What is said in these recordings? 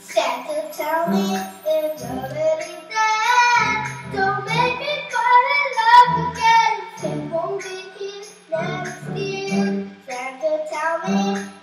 Santa, tell me it's already there. Don't make me fall in love again. It won't be babies next year. Santa, tell me.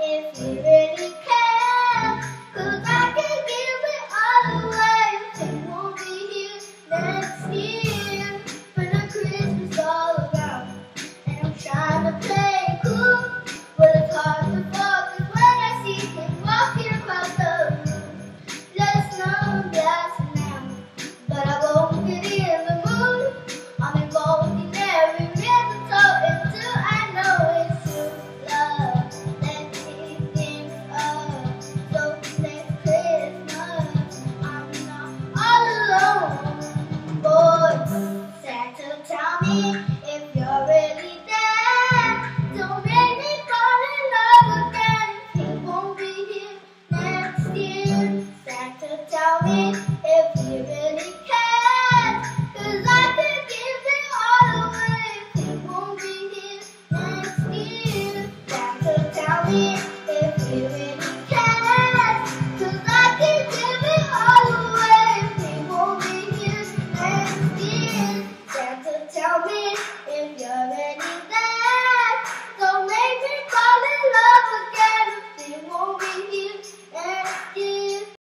all.